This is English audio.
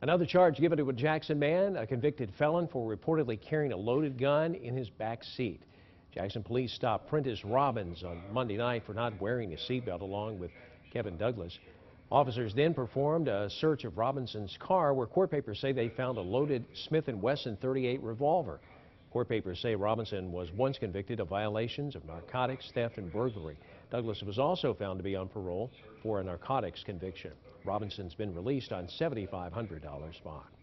Another charge given to a Jackson man, a convicted felon for reportedly carrying a loaded gun in his back seat. Jackson police stopped Prentice Robinson on Monday night for not wearing a seatbelt along with Kevin Douglas. Officers then performed a search of Robinson's car where court papers say they found a loaded Smith & Wesson 38 revolver. Court papers say Robinson was once convicted of violations of narcotics, theft, and burglary. Douglas was also found to be on parole for a narcotics conviction. Robinson's been released on $7,500 bond.